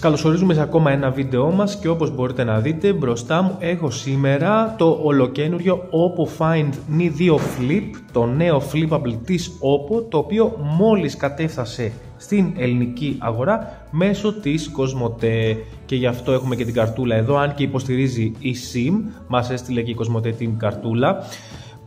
καλωσορίζουμε σε ακόμα ένα βίντεό μας και όπως μπορείτε να δείτε μπροστά μου έχω σήμερα το ολοκένουργιο Oppo Find Ni 2 Flip, το νέο flippable της Oppo, το οποίο μόλις κατέφτασε στην ελληνική αγορά μέσω της Cosmote και γι' αυτό έχουμε και την καρτούλα εδώ, αν και υποστηρίζει η SIM, μας έστειλε και η Cosmote την καρτούλα.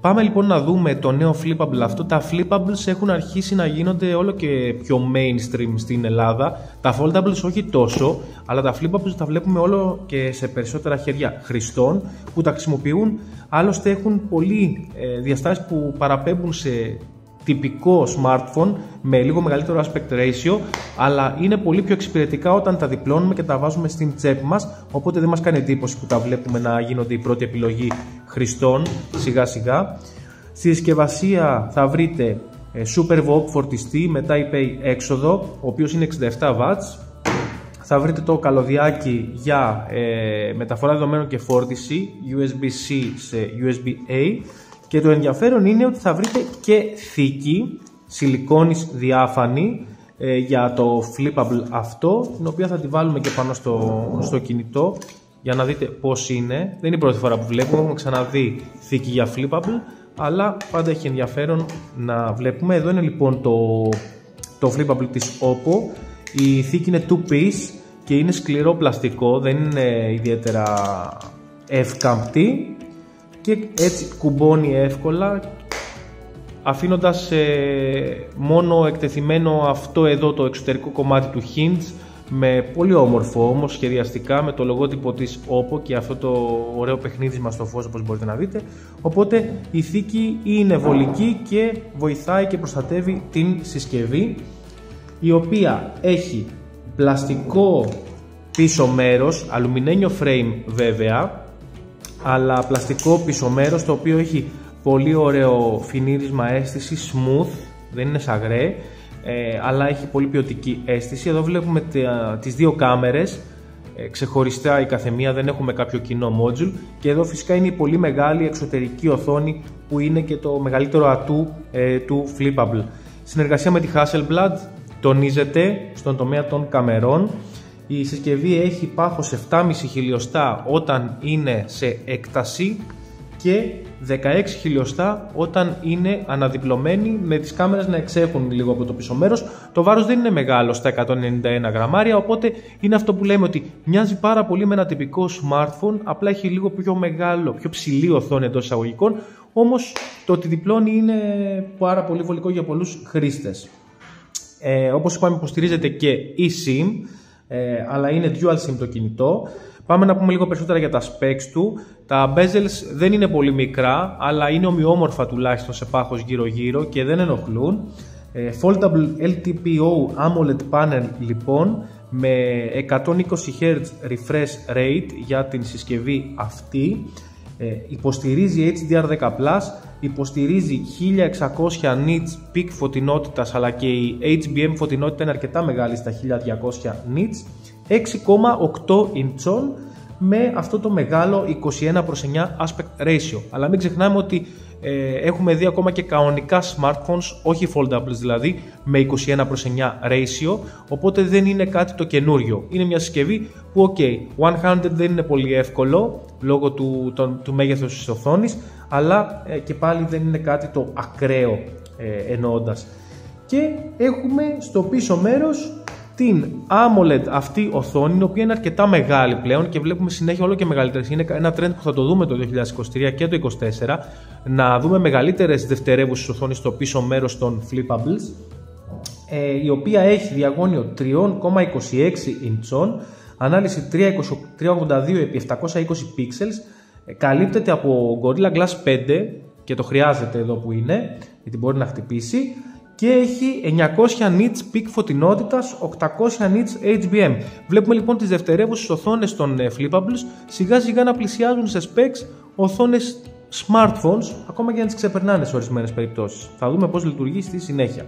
Πάμε λοιπόν να δούμε το νέο flippable αυτό. Τα flippables έχουν αρχίσει να γίνονται όλο και πιο mainstream στην Ελλάδα. Τα foldables όχι τόσο, αλλά τα flippables τα βλέπουμε όλο και σε περισσότερα χέρια χρηστών που τα χρησιμοποιούν. Άλλωστε έχουν πολλοί ε, διαστάσεις που παραπέμπουν σε τυπικό smartphone με λίγο μεγαλύτερο aspect ratio, αλλά είναι πολύ πιο εξυπηρετικά όταν τα διπλώνουμε και τα βάζουμε στην τσέπη μας, οπότε δεν μας κάνει εντύπωση που τα βλέπουμε να γίνονται η πρώτη επιλογή χρηστών σιγά σιγά. Στη συσκευασία θα βρείτε ε, Super VOOC φορτιστή με Type-A έξοδο, ο οποίος είναι 67 W. Θα βρείτε το καλωδιάκι για ε, μεταφορά δεδομένων και φόρτιση USB-C σε USB-A και το ενδιαφέρον είναι ότι θα βρείτε και θήκη σιλικόνης διάφανη ε, για το flippable αυτό την οποία θα τη βάλουμε και πάνω στο, στο κινητό για να δείτε πώς είναι. Δεν είναι η πρώτη φορά που βλέπουμε, έχουμε ξαναδεί θήκη για flippable αλλά πάντα έχει ενδιαφέρον να βλέπουμε. Εδώ είναι λοιπόν το, το flippable της Oppo. Η θήκη είναι 2 piece και είναι σκληρό πλαστικό δεν είναι ιδιαίτερα ευκαμπτή και έτσι κουμπώνει εύκολα αφήνοντας ε, μόνο εκτεθειμένο αυτό εδώ το εξωτερικό κομμάτι του hinge με πολύ όμορφο όμως σχεδιαστικά με το λογότυπο της OPPO και αυτό το ωραίο παιχνίδισμα στο φως όπως μπορείτε να δείτε. Οπότε η θήκη είναι βολική και βοηθάει και προστατεύει την συσκευή η οποία έχει πλαστικό πίσω μέρος, αλουμινένιο frame βέβαια αλλά πλαστικό πίσω μέρος το οποίο έχει πολύ ωραίο φινίρισμα αίσθηση, smooth, δεν είναι σαγρέ ε, αλλά έχει πολύ ποιοτική αίσθηση. Εδώ βλέπουμε τα, τις δύο κάμερες ε, ξεχωριστά η καθεμία, δεν έχουμε κάποιο κοινό module και εδώ φυσικά είναι η πολύ μεγάλη εξωτερική οθόνη που είναι και το μεγαλύτερο ατού ε, του Flippable. Συνεργασία με τη Hasselblad τονίζεται στον τομέα των καμερών η συσκευή έχει πάχος 7,5 χιλιοστά όταν είναι σε έκταση και 16 χιλιοστά όταν είναι αναδιπλωμένη με τις κάμερες να εξέχουν λίγο από το πίσω μέρος. Το βάρος δεν είναι μεγάλο στα 191 γραμμάρια οπότε είναι αυτό που λέμε ότι μοιάζει πάρα πολύ με ένα τυπικό smartphone απλά έχει λίγο πιο μεγάλο, πιο ψηλή οθόνη εντός εισαγωγικών όμως το ότι διπλώνει είναι πάρα πολύ βολικό για πολλούς χρήστες. Ε, όπως είπαμε υποστηρίζεται και eSIM ε, αλλά είναι dual sim το κινητό. Πάμε να πούμε λίγο περισσότερα για τα specs του. Τα bezels δεν είναι πολύ μικρά, αλλά είναι ομοιόμορφα τουλάχιστον σε πάχος γύρω γύρω και δεν ενοχλούν. Ε, foldable LTPO AMOLED panel λοιπόν με 120 Hz refresh rate για την συσκευή αυτή. Ε, υποστηρίζει HDR10+, υποστηρίζει 1600 nits peak φωτεινότητας αλλά και η HBM φωτεινότητα είναι αρκετά μεγάλη στα 1200 nits 6,8 inch με αυτό το μεγάλο 21 προς 9 aspect ratio αλλά μην ξεχνάμε ότι ε, έχουμε δει ακόμα και κανονικά smartphones, όχι foldables δηλαδή, με 21 προς 9 ratio, οπότε δεν είναι κάτι το καινούριο. Είναι μια συσκευή που, ok, one-handed δεν είναι πολύ εύκολο λόγω του, του, του μέγεθος της οθόνης, αλλά ε, και πάλι δεν είναι κάτι το ακραίο ε, εννοώντας. Και έχουμε στο πίσω μέρος την AMOLED αυτή οθόνη, η οποία είναι αρκετά μεγάλη πλέον και βλέπουμε συνέχεια όλο και μεγαλύτερες. Είναι ένα trend που θα το δούμε το 2023 και το 2024, να δούμε μεγαλύτερες δευτερεύουσες οθόνες στο πίσω μέρος των flippables, ε, η οποία έχει διαγώνιο 3,26 inch, ανάλυση 382x720 pixels, ε, καλύπτεται από Gorilla Glass 5 και το χρειάζεται εδώ που είναι, γιατί μπορεί να χτυπήσει, και έχει 900 nits peak φωτεινότητας, 800 nits HBM. Βλέπουμε λοιπόν τις δευτερεύουσες οθόνες των ε, flippables σιγά σιγά να πλησιάζουν σε specs οθόνες smartphones, ακόμα και αν τις ξεπερνάνε σε ορισμένες περιπτώσεις. Θα δούμε πώς λειτουργεί στη συνέχεια.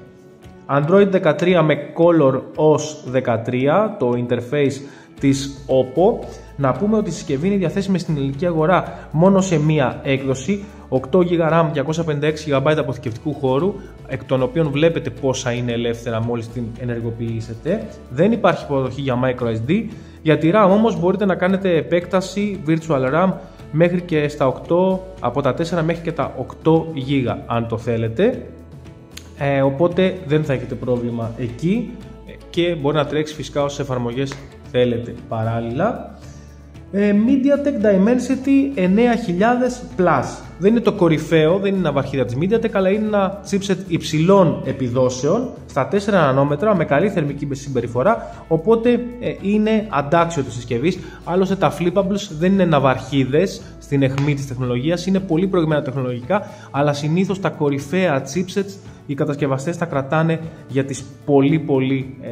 Android 13 με Color OS 13, το interface της OPPO. Να πούμε ότι η συσκευή είναι διαθέσιμη στην ελληνική αγορά μόνο σε μία έκδοση 8 GB RAM, 256 GB αποθηκευτικού χώρου εκ των οποίων βλέπετε πόσα είναι ελεύθερα μόλις την ενεργοποιήσετε. Δεν υπάρχει υποδοχή για microSD. Για τη RAM όμως μπορείτε να κάνετε επέκταση virtual RAM μέχρι και στα 8, από τα 4 μέχρι και τα 8 GB αν το θέλετε. Ε, οπότε δεν θα έχετε πρόβλημα εκεί και μπορεί να τρέξει φυσικά όσες εφαρμογές θέλετε παράλληλα. Ε, MediaTek Dimensity 9000 Plus. Δεν είναι το κορυφαίο, δεν είναι ναυαρχίδα της MediaTek, αλλά είναι ένα chipset υψηλών επιδόσεων στα 4 νανόμετρα με καλή θερμική συμπεριφορά, οπότε ε, είναι αντάξιο της συσκευής. Άλλωστε τα flippables δεν είναι ναυαρχίδες στην αιχμή της τεχνολογίας, είναι πολύ προηγμένα τεχνολογικά, αλλά συνήθως τα κορυφαία chipsets οι κατασκευαστές τα κρατάνε για τις πολύ πολύ ε,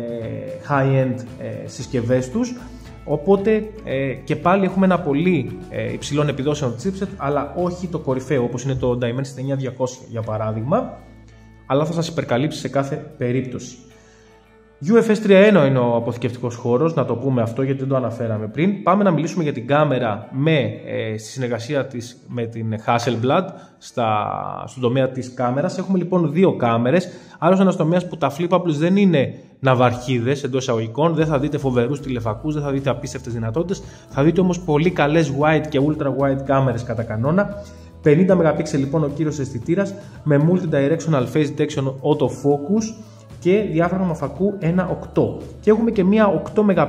high-end ε, συσκευές τους Οπότε ε, και πάλι έχουμε ένα πολύ ε, υψηλών επιδόσεων chipset, αλλά όχι το κορυφαίο όπως είναι το Dimensity 9200 για παράδειγμα, αλλά θα σας υπερκαλύψει σε κάθε περίπτωση. UFS 3.1 είναι ο αποθηκευτικός χώρος, να το πούμε αυτό γιατί δεν το αναφέραμε πριν. Πάμε να μιλήσουμε για την κάμερα με, ε, στη συνεργασία της με την Hasselblad στα, στον τομέα της κάμερας. Έχουμε λοιπόν δύο κάμερες. Άλλος ένας τομέας που τα flipables δεν είναι ναυαρχίδες εντός εισαγωγικών, δεν θα δείτε φοβερούς τηλεφακούς, δεν θα δείτε απίστευτες δυνατότητες. Θα δείτε όμως πολύ καλές wide και ultra wide κάμερες κατά κανόνα. 50 MP λοιπόν ο κύριος αισθητήρας με multi-directional face detection autofocus και διάφραγμα φακού 1.8 και έχουμε και μία 8 MP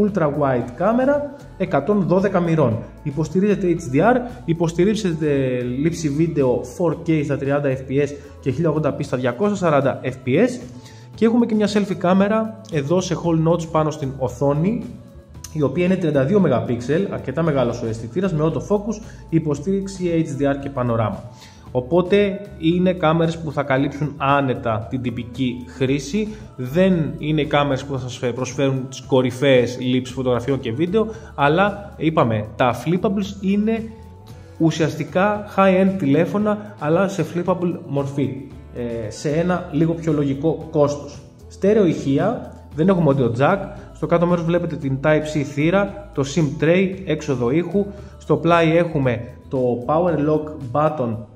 ultra wide κάμερα 112 μοιρών. Υποστηρίζεται HDR, υποστηρίζεται λήψη βίντεο 4K στα 30 fps και 1080p στα 240 fps και έχουμε και μια selfie κάμερα εδώ σε whole notch πάνω στην οθόνη η οποία είναι 32 MP, αρκετά μεγάλος ο αισθητήρας με autofocus, υποστήριξη HDR και πανοράμα. Οπότε είναι κάμερες που θα καλύψουν άνετα την τυπική χρήση. Δεν είναι κάμερες που θα σας προσφέρουν τις κορυφαίες λήψεις φωτογραφιών και βίντεο, αλλά είπαμε τα flippables είναι ουσιαστικά high-end τηλέφωνα, αλλά σε flippable μορφή, ε, σε ένα λίγο πιο λογικό κόστος. Στέρεο ηχεία, δεν έχουμε audio jack, στο κάτω μέρος βλέπετε την Type-C θύρα, το SIM tray, έξοδο ήχου, στο πλάι έχουμε το Power Lock button ε,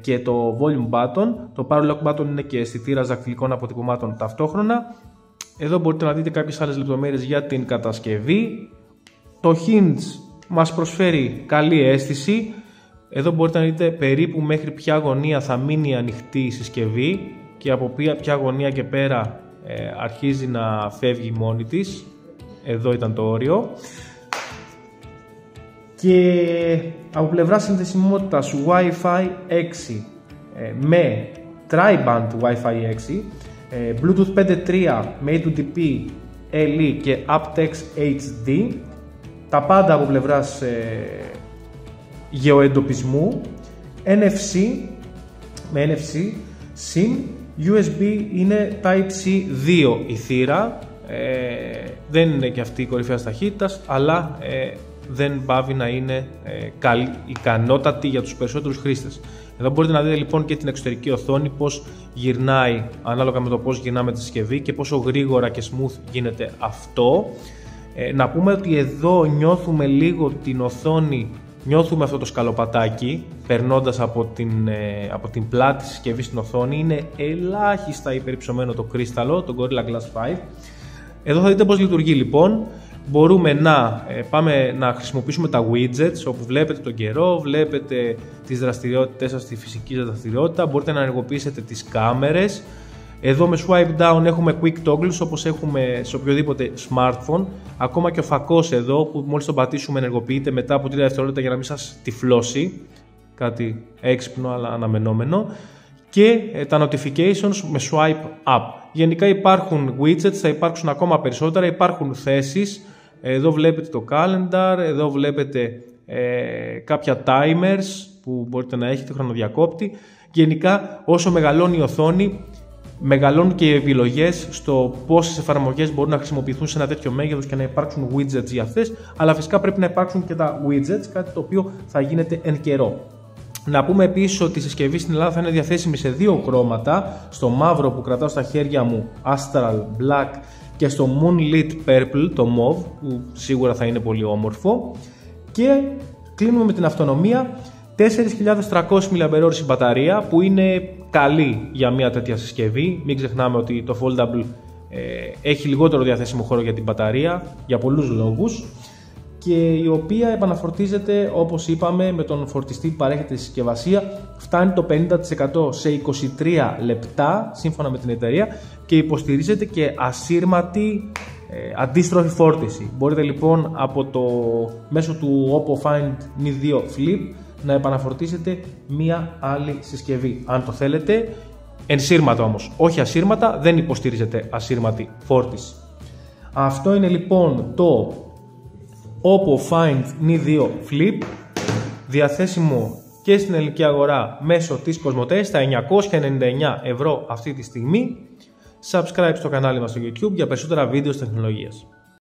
και το volume button. Το power lock button είναι και αισθητήρα δακτυλικών αποτυπωμάτων ταυτόχρονα. Εδώ μπορείτε να δείτε κάποιες άλλες λεπτομέρειες για την κατασκευή. Το hinge μας προσφέρει καλή αίσθηση. Εδώ μπορείτε να δείτε περίπου μέχρι ποια γωνία θα μείνει ανοιχτή η συσκευή και από ποια, ποια γωνία και πέρα ε, αρχίζει να φεύγει μόνη της. Εδώ ήταν το όριο και από πλευρά συνδεσιμότητας Wi-Fi 6 ε, με Tri-Band Wi-Fi 6 ε, Bluetooth 5.3 με A2DP LE και aptX HD τα πάντα από πλευράς ε, γεωεντοπισμού NFC με NFC SIM USB είναι Type-C 2 η θύρα ε, δεν είναι και αυτή η κορυφαία ταχύτητα, αλλά ε, δεν πάβει να είναι ε, καλή, ικανότατη για τους περισσότερους χρήστες. Εδώ μπορείτε να δείτε λοιπόν και την εξωτερική οθόνη πώς γυρνάει ανάλογα με το πώς γυρνάμε τη συσκευή και πόσο γρήγορα και smooth γίνεται αυτό. Ε, να πούμε ότι εδώ νιώθουμε λίγο την οθόνη, νιώθουμε αυτό το σκαλοπατάκι περνώντας από την, ε, από την πλάτη της συσκευής στην οθόνη. Είναι ελάχιστα υπερυψωμένο το κρίσταλο, το Gorilla Glass 5. Εδώ θα δείτε πώς λειτουργεί λοιπόν μπορούμε να ε, πάμε να χρησιμοποιήσουμε τα widgets όπου βλέπετε τον καιρό, βλέπετε τις δραστηριότητες σας στη φυσική δραστηριότητα, μπορείτε να ενεργοποιήσετε τις κάμερες. Εδώ με swipe down έχουμε quick toggles όπως έχουμε σε οποιοδήποτε smartphone. Ακόμα και ο φακός εδώ που μόλις τον πατήσουμε ενεργοποιείται μετά από 3 δευτερόλεπτα για να μην σας τυφλώσει. Κάτι έξυπνο αλλά αναμενόμενο. Και ε, τα notifications με swipe up. Γενικά υπάρχουν widgets, θα υπάρξουν ακόμα περισσότερα, υπάρχουν θέσεις εδώ βλέπετε το calendar, εδώ βλέπετε ε, κάποια timers που μπορείτε να έχετε χρονοδιακόπτη. Γενικά όσο μεγαλώνει η οθόνη μεγαλώνουν και οι επιλογές στο πόσες εφαρμογές μπορούν να χρησιμοποιηθούν σε ένα τέτοιο μέγεθος και να υπάρξουν widgets για αυτές αλλά φυσικά πρέπει να υπάρξουν και τα widgets κάτι το οποίο θα γίνεται εν καιρό. Να πούμε επίσης ότι η συσκευή στην Ελλάδα θα είναι διαθέσιμη σε δύο χρώματα. Στο μαύρο που κρατάω στα χέρια μου, Astral Black και στο Moonlit Purple, το mauve, που σίγουρα θα είναι πολύ όμορφο. Και κλείνουμε με την αυτονομία. 4.300 mAh η μπαταρία που είναι καλή για μια τέτοια συσκευή. Μην ξεχνάμε ότι το Foldable ε, έχει λιγότερο διαθέσιμο χώρο για την μπαταρία για πολλούς λόγους και η οποία επαναφορτίζεται όπως είπαμε με τον φορτιστή που παρέχεται στη συσκευασία φτάνει το 50% σε 23 λεπτά σύμφωνα με την εταιρεία και υποστηρίζεται και ασύρματη ε, αντίστροφη φόρτιση. Μπορείτε λοιπόν από το μέσο του Oppo Find Mi 2 Flip να επαναφορτίσετε μία άλλη συσκευή αν το θέλετε ενσύρματα όμως, όχι ασύρματα, δεν υποστηρίζεται ασύρματη φόρτιση. Αυτό είναι λοιπόν το Oppo Find Mi 2 Flip διαθέσιμο και στην ελληνική αγορά μέσω της Cosmote στα 999 ευρώ αυτή τη στιγμή. Subscribe στο κανάλι μας στο YouTube για περισσότερα βίντεο τεχνολογίας.